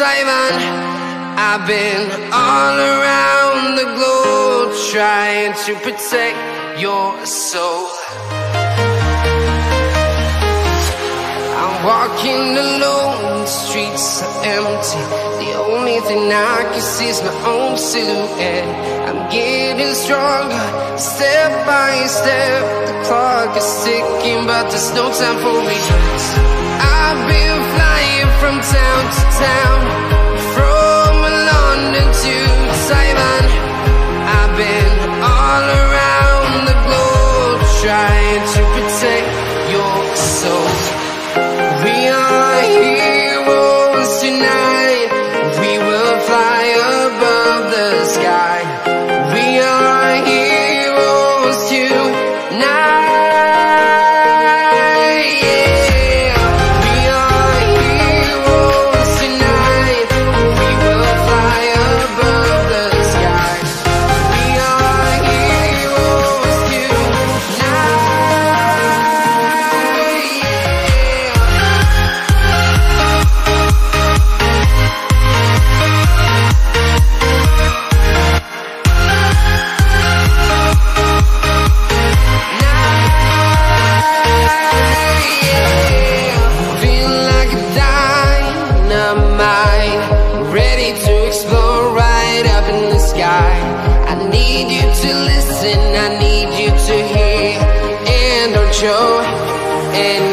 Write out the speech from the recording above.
Taiwan. I've been all around the globe trying to protect your soul. I'm walking alone, the streets are empty. The only thing I can see is my own silhouette. I'm getting stronger, step by step. The clock is ticking, but there's no time for regrets. I've been town to town, from London to Taiwan. I've been